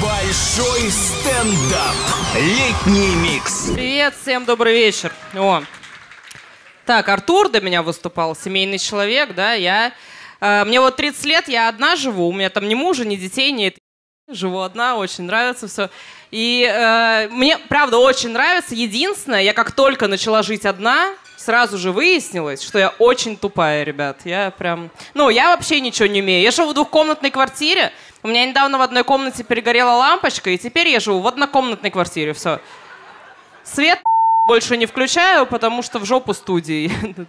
Большой стендап. Летний микс. Привет, всем добрый вечер. О. Так, Артур до меня выступал, семейный человек, да, я... э, мне вот 30 лет, я одна живу, у меня там ни мужа, ни детей нет. Живу одна, очень нравится все. И э, мне, правда, очень нравится. Единственное, я как только начала жить одна, сразу же выяснилось, что я очень тупая, ребят. Я прям... Ну, я вообще ничего не умею. Я живу в двухкомнатной квартире. У меня недавно в одной комнате перегорела лампочка, и теперь я живу в однокомнатной квартире. Все. Свет больше не включаю, потому что в жопу студии.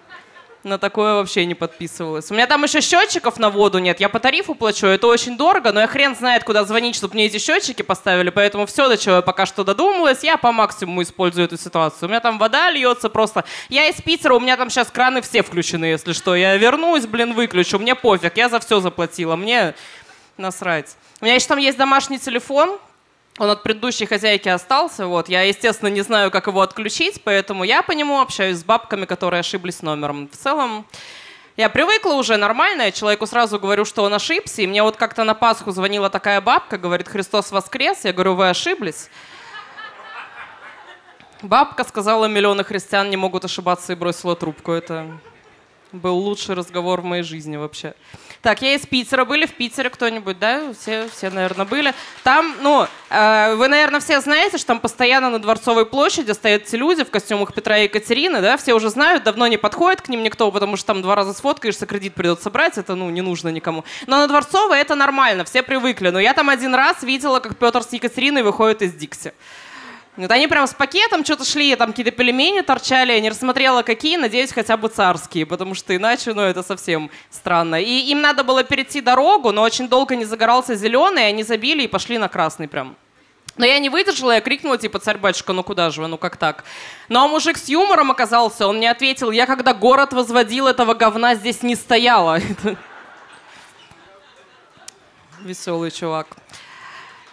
На такое вообще не подписывалась. У меня там еще счетчиков на воду нет. Я по тарифу плачу, это очень дорого, но я хрен знает, куда звонить, чтобы мне эти счетчики поставили. Поэтому все, до чего я пока что додумалась, я по максимуму использую эту ситуацию. У меня там вода льется просто. Я из Питера, у меня там сейчас краны все включены, если что. Я вернусь, блин, выключу. Мне пофиг, я за все заплатила. Мне насрать. У меня еще там есть домашний телефон, он от предыдущей хозяйки остался, вот. Я, естественно, не знаю, как его отключить, поэтому я по нему общаюсь с бабками, которые ошиблись номером. В целом, я привыкла уже нормально, я человеку сразу говорю, что он ошибся, и мне вот как-то на Пасху звонила такая бабка, говорит, Христос воскрес, я говорю, вы ошиблись? Бабка сказала, миллионы христиан не могут ошибаться и бросила трубку. Это был лучший разговор в моей жизни вообще. Так, я из Питера. Были в Питере кто-нибудь, да? Все, все, наверное, были. Там, ну, э, вы, наверное, все знаете, что там постоянно на Дворцовой площади стоят те люди в костюмах Петра и Екатерины, да? Все уже знают, давно не подходит к ним никто, потому что там два раза сфоткаешься, кредит придется брать, это, ну, не нужно никому. Но на Дворцовой это нормально, все привыкли. Но я там один раз видела, как Петр с Екатериной выходят из Дикси. Вот они прям с пакетом что-то шли, там какие-то пельмени торчали, я не рассмотрела какие, надеюсь, хотя бы царские, потому что иначе, ну, это совсем странно. И им надо было перейти дорогу, но очень долго не загорался зеленый, они забили и пошли на красный прям. Но я не выдержала, я крикнула, типа, царь-батюшка, ну куда же вы, ну как так? Но мужик с юмором оказался, он мне ответил, я когда город возводил, этого говна здесь не стояло. Веселый чувак.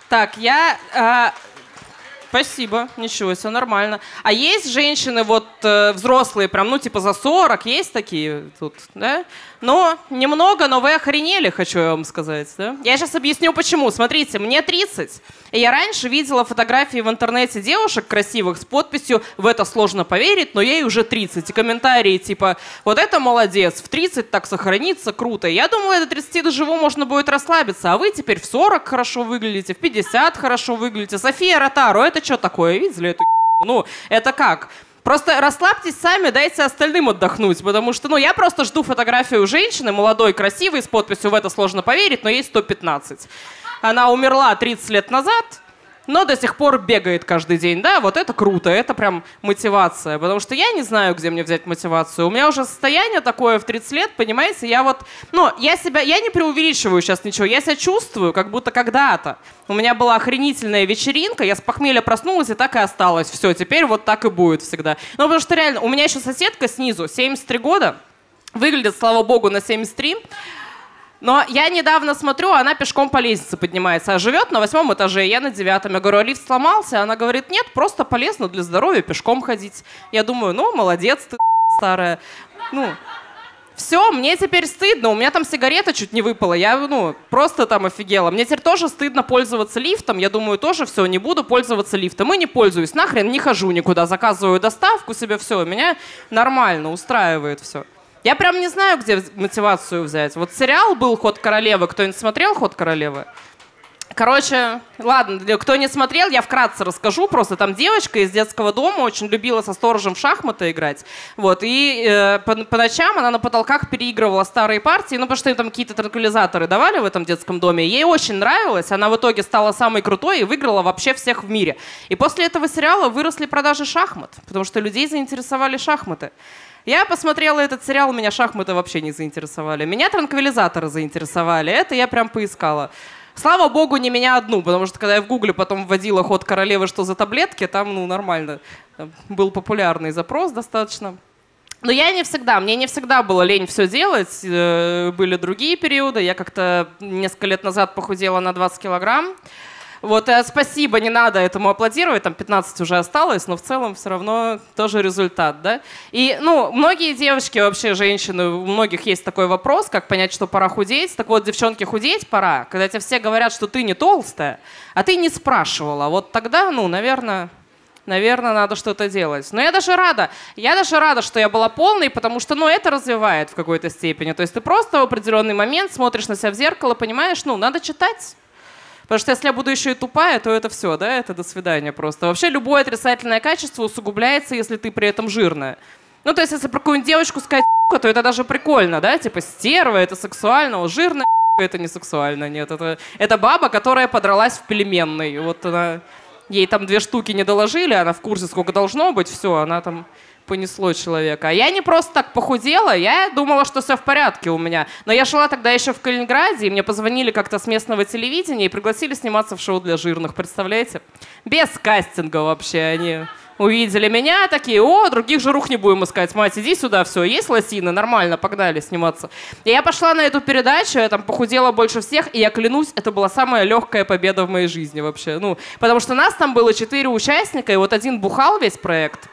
Так, я... Спасибо, ничего себе, нормально. А есть женщины вот э, взрослые, прям, ну, типа за 40, есть такие тут, да? Ну, немного, но вы охренели, хочу я вам сказать, да? Я сейчас объясню, почему. Смотрите, мне 30, и я раньше видела фотографии в интернете девушек красивых с подписью «В это сложно поверить, но ей уже 30». И комментарии типа «Вот это молодец, в 30 так сохранится, круто». Я думала, до 30 доживу можно будет расслабиться, а вы теперь в 40 хорошо выглядите, в 50 хорошо выглядите. София Ротару, это что такое? Видели эту Ну, это как? Просто расслабьтесь сами, дайте остальным отдохнуть, потому что, ну, я просто жду фотографию женщины, молодой, красивой, с подписью «В это сложно поверить, но ей 115». Она умерла 30 лет назад, но до сих пор бегает каждый день. Да, вот это круто, это прям мотивация. Потому что я не знаю, где мне взять мотивацию. У меня уже состояние такое в 30 лет, понимаете, я вот, ну, я себя, я не преувеличиваю сейчас ничего, я себя чувствую, как будто когда-то. У меня была охренительная вечеринка, я с похмелья проснулась и так и осталось. Все, теперь вот так и будет всегда. Ну, потому что реально, у меня еще соседка снизу, 73 года, выглядит, слава богу, на 73. Но я недавно смотрю, она пешком по лестнице поднимается, а живет на восьмом этаже, я на девятом. Я говорю, лифт сломался? Она говорит, нет, просто полезно для здоровья пешком ходить. Я думаю, ну, молодец ты, старая. Ну, все, мне теперь стыдно, у меня там сигарета чуть не выпала, я, ну, просто там офигела. Мне теперь тоже стыдно пользоваться лифтом, я думаю, тоже все, не буду пользоваться лифтом. И не пользуюсь, нахрен не хожу никуда, заказываю доставку себе, все, меня нормально устраивает все. Я прям не знаю, где мотивацию взять. Вот сериал был «Ход королевы». Кто-нибудь смотрел «Ход королевы»? Короче, ладно, кто не смотрел, я вкратце расскажу. Просто там девочка из детского дома очень любила со сторожем в шахматы играть. Вот, и э, по, по ночам она на потолках переигрывала старые партии, ну, потому что им там какие-то транквилизаторы давали в этом детском доме. Ей очень нравилось, она в итоге стала самой крутой и выиграла вообще всех в мире. И после этого сериала выросли продажи шахмат, потому что людей заинтересовали шахматы. Я посмотрела этот сериал, меня шахматы вообще не заинтересовали. Меня транквилизаторы заинтересовали. Это я прям поискала. Слава богу, не меня одну, потому что когда я в гугле потом вводила ход королевы, что за таблетки, там, ну, нормально. Был популярный запрос достаточно. Но я не всегда, мне не всегда было лень все делать. Э, были другие периоды. Я как-то несколько лет назад похудела на 20 килограмм. Вот, э, спасибо, не надо этому аплодировать, там 15 уже осталось, но в целом все равно тоже результат, да. И, ну, многие девочки, вообще женщины, у многих есть такой вопрос, как понять, что пора худеть. Так вот, девчонки, худеть пора, когда тебе все говорят, что ты не толстая, а ты не спрашивала. Вот тогда, ну, наверное, наверное, надо что-то делать. Но я даже рада. Я даже рада, что я была полной, потому что, ну, это развивает в какой-то степени. То есть ты просто в определенный момент смотришь на себя в зеркало, понимаешь, ну, надо читать. Потому что если я буду еще и тупая, то это все, да, это до свидания просто. Вообще любое отрицательное качество усугубляется, если ты при этом жирная. Ну, то есть, если про какую-нибудь девочку сказать, то это даже прикольно, да, типа стерва, это сексуально, жирная это не сексуально, нет, это, это баба, которая подралась в пельменной, вот она, ей там две штуки не доложили, она в курсе, сколько должно быть, все, она там понесло человека. А я не просто так похудела, я думала, что все в порядке у меня. Но я шла тогда еще в Калининграде, и мне позвонили как-то с местного телевидения и пригласили сниматься в шоу для жирных, представляете? Без кастинга вообще они увидели меня, такие, о, других жирух не будем искать, мать, иди сюда, все, есть лосины, нормально, погнали сниматься. И я пошла на эту передачу, я там похудела больше всех, и я клянусь, это была самая легкая победа в моей жизни вообще. Ну, потому что нас там было четыре участника, и вот один бухал весь проект,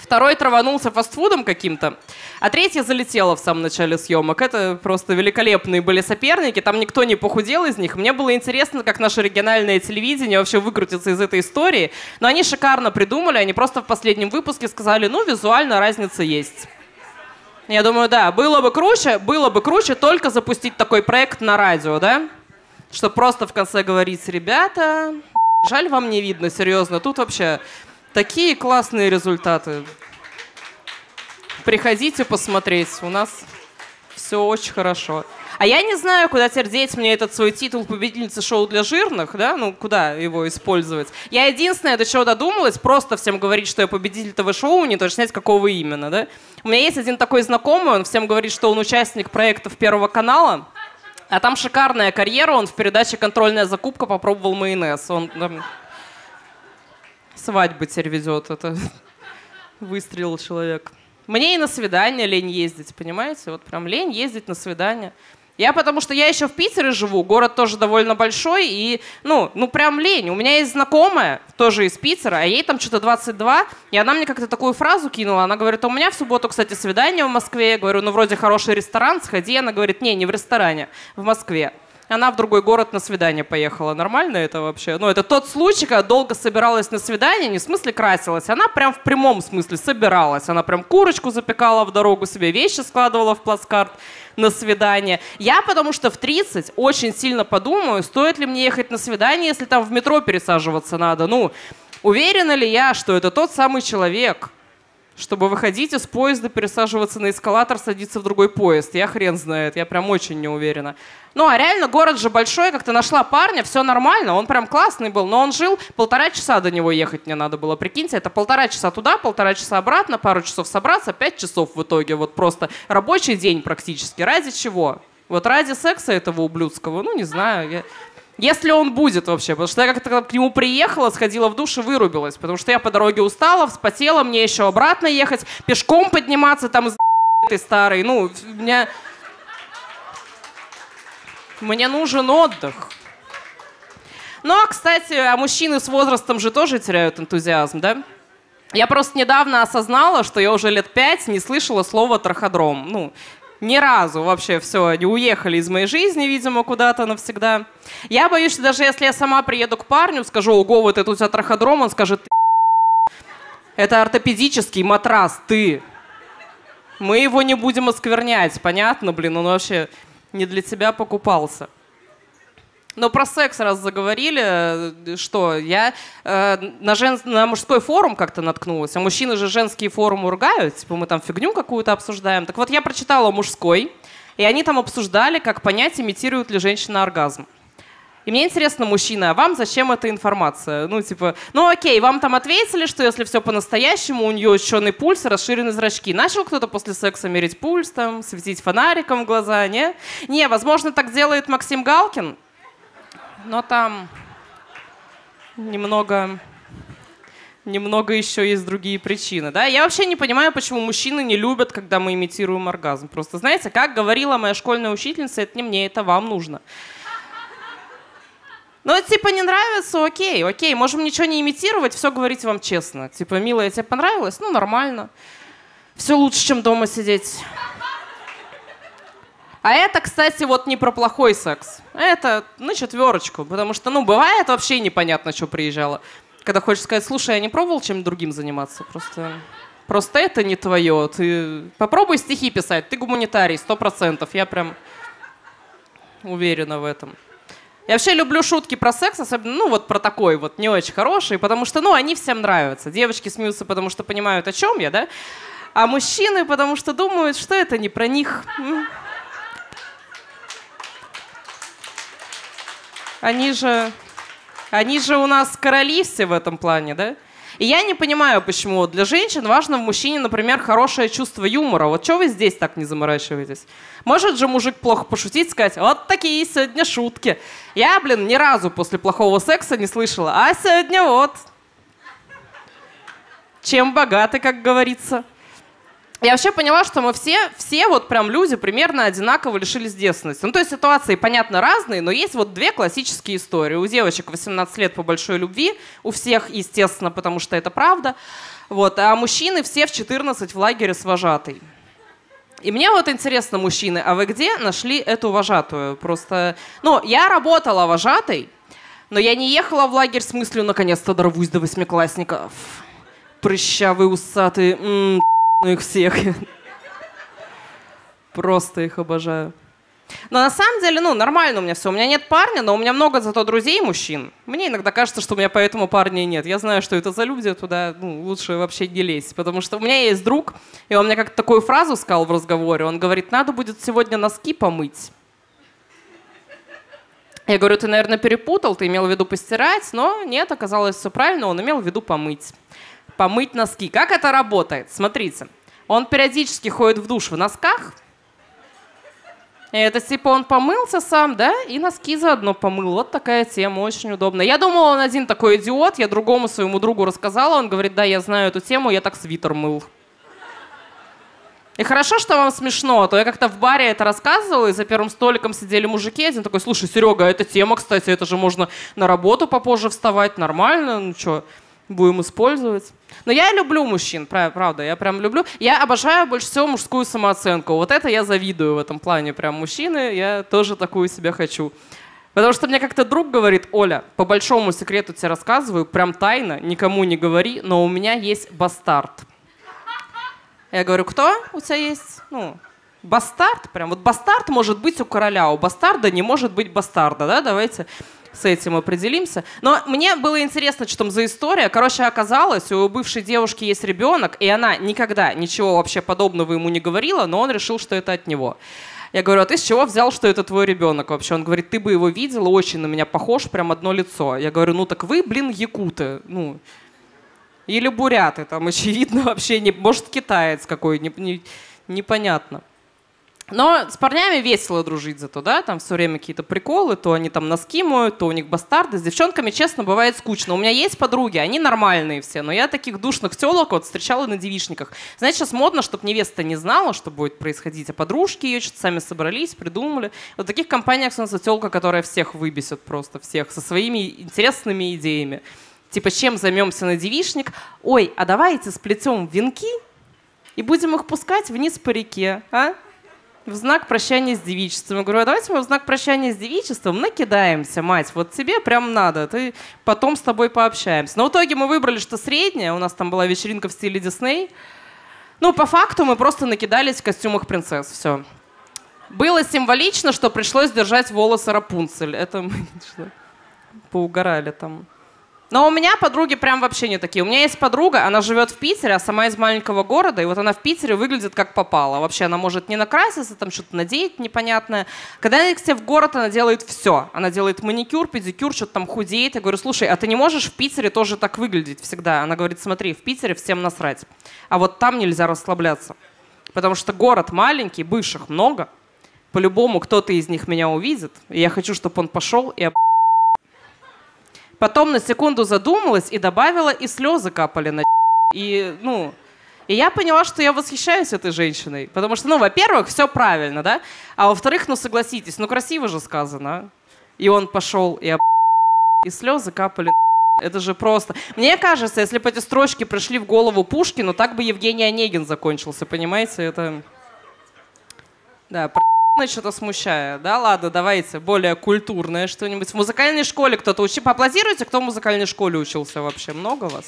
Второй траванулся фастфудом каким-то, а третья залетела в самом начале съемок. Это просто великолепные были соперники, там никто не похудел из них. Мне было интересно, как наше региональное телевидение вообще выкрутится из этой истории. Но они шикарно придумали, они просто в последнем выпуске сказали, ну, визуально разница есть. Я думаю, да, было бы круче, было бы круче только запустить такой проект на радио, да? Чтобы просто в конце говорить, ребята, жаль вам не видно, серьезно, тут вообще Такие классные результаты. Приходите посмотреть, у нас все очень хорошо. А я не знаю, куда теперь деть мне этот свой титул победительницы шоу для жирных, да, ну куда его использовать. Я единственное, до чего додумалась, просто всем говорить, что я победитель ТВ-шоу, не уточнять, какого именно, да. У меня есть один такой знакомый, он всем говорит, что он участник проектов Первого канала, а там шикарная карьера, он в передаче «Контрольная закупка» попробовал майонез. Он там свадьбы теперь везет. Это выстрелил человек. Мне и на свидание лень ездить, понимаете? Вот прям лень ездить на свидание. Я потому что я еще в Питере живу, город тоже довольно большой, и, ну, ну прям лень. У меня есть знакомая, тоже из Питера, а ей там что-то 22, и она мне как-то такую фразу кинула. Она говорит, у меня в субботу, кстати, свидание в Москве. Я говорю, ну, вроде хороший ресторан, сходи. Она говорит, не, не в ресторане, в Москве. Она в другой город на свидание поехала. Нормально это вообще? Ну, это тот случай, когда долго собиралась на свидание, не в смысле красилась, она прям в прямом смысле собиралась. Она прям курочку запекала в дорогу себе, вещи складывала в плацкарт на свидание. Я потому что в 30 очень сильно подумаю, стоит ли мне ехать на свидание, если там в метро пересаживаться надо. Ну, уверена ли я, что это тот самый человек, чтобы выходить из поезда, пересаживаться на эскалатор, садиться в другой поезд. Я хрен знает, я прям очень не уверена. Ну, а реально город же большой, как-то нашла парня, все нормально, он прям классный был, но он жил, полтора часа до него ехать мне надо было, прикиньте, это полтора часа туда, полтора часа обратно, пару часов собраться, пять часов в итоге, вот просто рабочий день практически. Ради чего? Вот ради секса этого ублюдского, ну, не знаю, я... Если он будет вообще, потому что я как-то к нему приехала, сходила в душ и вырубилась, потому что я по дороге устала, вспотела, мне еще обратно ехать, пешком подниматься там из этой старой, ну, меня... Мне нужен отдых. Ну, а, кстати, а мужчины с возрастом же тоже теряют энтузиазм, да? Я просто недавно осознала, что я уже лет пять не слышала слова траходром. Ну, ни разу вообще все, они уехали из моей жизни, видимо, куда-то навсегда. Я боюсь, что даже если я сама приеду к парню, скажу, ого, вот это у тебя траходром, он скажет, это ортопедический матрас, ты. Мы его не будем осквернять, понятно, блин, он вообще не для тебя покупался. Но про секс раз заговорили, э, что я э, на, жен... на мужской форум как-то наткнулась, а мужчины же женские форумы ругают, типа мы там фигню какую-то обсуждаем. Так вот я прочитала мужской, и они там обсуждали, как понять, имитирует ли женщина оргазм. И мне интересно, мужчина, а вам зачем эта информация? Ну, типа, ну окей, вам там ответили, что если все по-настоящему, у нее ученый пульс, расширены зрачки. Начал кто-то после секса мерить пульс, там, светить фонариком в глаза, не? Не, возможно, так делает Максим Галкин, но там немного немного еще есть другие причины. Да? Я вообще не понимаю, почему мужчины не любят, когда мы имитируем оргазм. Просто знаете, как говорила моя школьная учительница, это не мне, это вам нужно. Ну, типа, не нравится, окей, окей, можем ничего не имитировать, все говорить вам честно. Типа, милая, тебе понравилось? Ну, нормально. Все лучше, чем дома сидеть. А это, кстати, вот не про плохой секс. Это на четверочку, потому что, ну, бывает вообще непонятно, что приезжала. Когда хочешь сказать, слушай, я не пробовал чем другим заниматься, просто... Просто это не твое. Ты попробуй стихи писать. Ты гуманитарий, сто процентов. Я прям уверена в этом. Я вообще люблю шутки про секс, особенно, ну, вот про такой вот, не очень хороший, потому что, ну, они всем нравятся. Девочки смеются, потому что понимают, о чем я, да? А мужчины, потому что думают, что это не про них. Они же, они же у нас короли все в этом плане, да? И я не понимаю, почему для женщин важно в мужчине, например, хорошее чувство юмора. Вот что вы здесь так не заморачиваетесь? Может же мужик плохо пошутить, сказать, вот такие сегодня шутки. Я, блин, ни разу после плохого секса не слышала, а сегодня вот. Чем богаты, как говорится я вообще поняла, что мы все, все вот прям люди примерно одинаково лишились девственности. Ну, то есть ситуации, понятно, разные, но есть вот две классические истории. У девочек 18 лет по большой любви, у всех, естественно, потому что это правда. Вот, а мужчины все в 14 в лагере с вожатой. И мне вот интересно, мужчины, а вы где нашли эту вожатую? Просто, ну, я работала вожатой, но я не ехала в лагерь с мыслью, наконец-то дорвусь до восьмиклассников. Прыщавые, усатые, м-м, ну их всех. Просто их обожаю. Но на самом деле, ну, нормально у меня все. У меня нет парня, но у меня много зато друзей мужчин. Мне иногда кажется, что у меня поэтому парней нет. Я знаю, что это за люди, туда ну, лучше вообще не лезть. Потому что у меня есть друг, и он мне как-то такую фразу сказал в разговоре. Он говорит, надо будет сегодня носки помыть. Я говорю, ты, наверное, перепутал, ты имел в виду постирать, но нет, оказалось все правильно, он имел в виду помыть помыть носки. Как это работает? Смотрите. Он периодически ходит в душ в носках. Это типа он помылся сам, да, и носки заодно помыл. Вот такая тема, очень удобно. Я думала, он один такой идиот, я другому своему другу рассказала, он говорит, да, я знаю эту тему, я так свитер мыл. И хорошо, что вам смешно, а то я как-то в баре это рассказывала, и за первым столиком сидели мужики, один такой, слушай, Серега, а эта тема, кстати, это же можно на работу попозже вставать, нормально, ну что, будем использовать. Но я люблю мужчин, правда, я прям люблю. Я обожаю больше всего мужскую самооценку. Вот это я завидую в этом плане. Прям мужчины, я тоже такую себя хочу. Потому что мне как-то друг говорит, Оля, по большому секрету тебе рассказываю, прям тайно, никому не говори, но у меня есть бастард. Я говорю, кто у тебя есть? Ну, бастард, прям вот бастард может быть у короля, у бастарда не может быть бастарда, да, давайте с этим определимся. Но мне было интересно, что там за история. Короче, оказалось, у бывшей девушки есть ребенок, и она никогда ничего вообще подобного ему не говорила, но он решил, что это от него. Я говорю, а ты с чего взял, что это твой ребенок вообще? Он говорит, ты бы его видела, очень на меня похож, прям одно лицо. Я говорю, ну так вы, блин, якуты. Ну, или буряты, там, очевидно, вообще, не, может, китаец какой, не, не, непонятно. Но с парнями весело дружить зато, да, там все время какие-то приколы, то они там носки моют, то у них бастарды. С девчонками, честно, бывает скучно. У меня есть подруги, они нормальные все, но я таких душных телок вот встречала на девичниках. Знаете, сейчас модно, чтобы невеста не знала, что будет происходить, а подружки ее что-то сами собрались, придумали. Вот в таких компаниях становится телка, которая всех выбесит просто, всех, со своими интересными идеями. Типа, чем займемся на девичник? Ой, а давайте сплетем венки и будем их пускать вниз по реке, а? В знак прощания с девичеством. Я говорю, а давайте мы в знак прощания с девичеством накидаемся, мать, вот тебе прям надо, ты потом с тобой пообщаемся. Но в итоге мы выбрали, что среднее, у нас там была вечеринка в стиле Дисней. Ну, по факту мы просто накидались в костюмах принцесс, все. Было символично, что пришлось держать волосы Рапунцель. Это мы поугорали там. Но у меня подруги прям вообще не такие. У меня есть подруга, она живет в Питере, а сама из маленького города, и вот она в Питере выглядит как попала. Вообще она может не накраситься, там что-то надеть непонятное. Когда она к себе в город, она делает все. Она делает маникюр, педикюр, что-то там худеет. Я говорю, слушай, а ты не можешь в Питере тоже так выглядеть всегда? Она говорит, смотри, в Питере всем насрать. А вот там нельзя расслабляться. Потому что город маленький, бывших много. По-любому кто-то из них меня увидит. И я хочу, чтобы он пошел и Потом на секунду задумалась и добавила, и слезы капали на И, ну, и я поняла, что я восхищаюсь этой женщиной. Потому что, ну, во-первых, все правильно, да? А во-вторых, ну, согласитесь, ну, красиво же сказано. И он пошел и и слезы капали это же просто... Мне кажется, если бы эти строчки пришли в голову Пушкину, так бы Евгений Онегин закончился, понимаете? Это... Да, что-то смущая. Да, ладно, давайте более культурное что-нибудь. В музыкальной школе кто-то учил. Поаплодируйте, кто в музыкальной школе учился вообще. Много вас?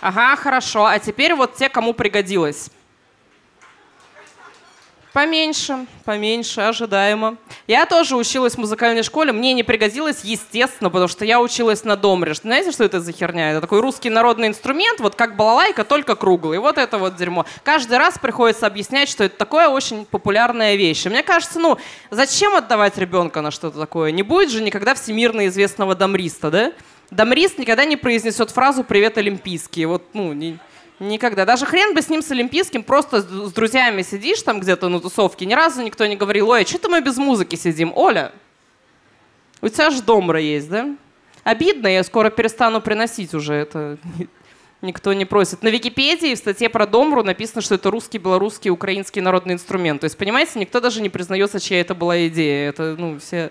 Ага, хорошо. А теперь вот те, кому пригодилось. Поменьше, поменьше, ожидаемо. Я тоже училась в музыкальной школе. Мне не пригодилось, естественно, потому что я училась на домре. Знаете, что это за херня? Это такой русский народный инструмент, вот как балалайка, только круглый. Вот это вот дерьмо. Каждый раз приходится объяснять, что это такое очень популярная вещь. И мне кажется, ну, зачем отдавать ребенка на что-то такое? Не будет же никогда всемирно известного домриста, да? Домрист никогда не произнесет фразу «Привет, Олимпийский». Вот, ну, не, Никогда. Даже хрен бы с ним с Олимпийским, просто с друзьями сидишь там где-то на тусовке, ни разу никто не говорил, ой, а что-то мы без музыки сидим. Оля, у тебя же домра есть, да? Обидно, я скоро перестану приносить уже это. Никто не просит. На Википедии в статье про Домру написано, что это русский, белорусский, украинский народный инструмент. То есть, понимаете, никто даже не признается, чья это была идея. Это, ну, все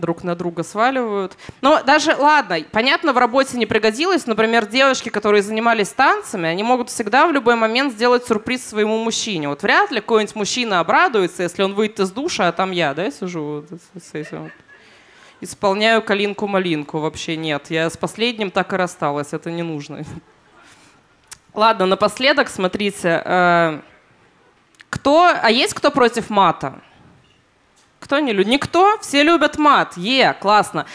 друг на друга сваливают. Но даже, ладно, понятно, в работе не пригодилось. Например, девушки, которые занимались танцами, они могут всегда в любой момент сделать сюрприз своему мужчине. Вот вряд ли какой-нибудь мужчина обрадуется, если он выйдет из душа, а там я, да, сижу вот с этим. Исполняю калинку-малинку. Вообще нет. Я с последним так и рассталась. Это не нужно. Ладно, напоследок, смотрите. Э, кто, а есть кто против мата? Кто не любит? Никто. Все любят мат. Е, классно.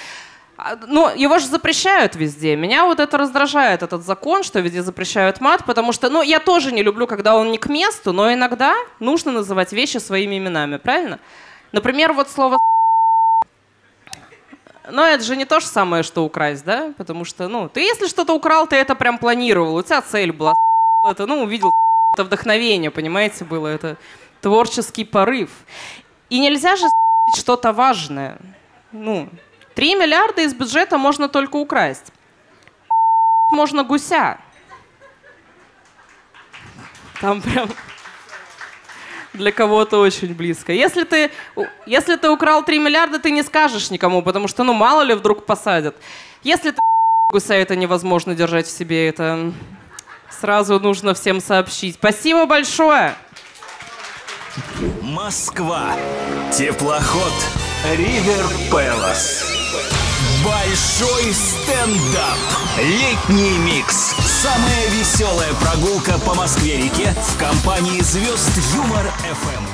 А, ну, его же запрещают везде. Меня вот это раздражает, этот закон, что везде запрещают мат, потому что, ну, я тоже не люблю, когда он не к месту, но иногда нужно называть вещи своими именами, правильно? Например, вот слово но это же не то же самое, что украсть, да? Потому что, ну, ты если что-то украл, ты это прям планировал, у тебя цель была, это, ну, увидел, это вдохновение, понимаете, было, это творческий порыв. И нельзя же что-то важное. Ну, 3 миллиарда из бюджета можно только украсть. Можно гуся. Там прям для кого-то очень близко. Если ты, если ты украл 3 миллиарда, ты не скажешь никому, потому что, ну, мало ли вдруг посадят. Если ты гуся, это невозможно держать в себе, это сразу нужно всем сообщить. Спасибо большое! Москва. Теплоход Ривер Пелос. Большой стендап. Летний микс. Самая веселая прогулка по Москве-реке в компании звезд Юмор ФМ.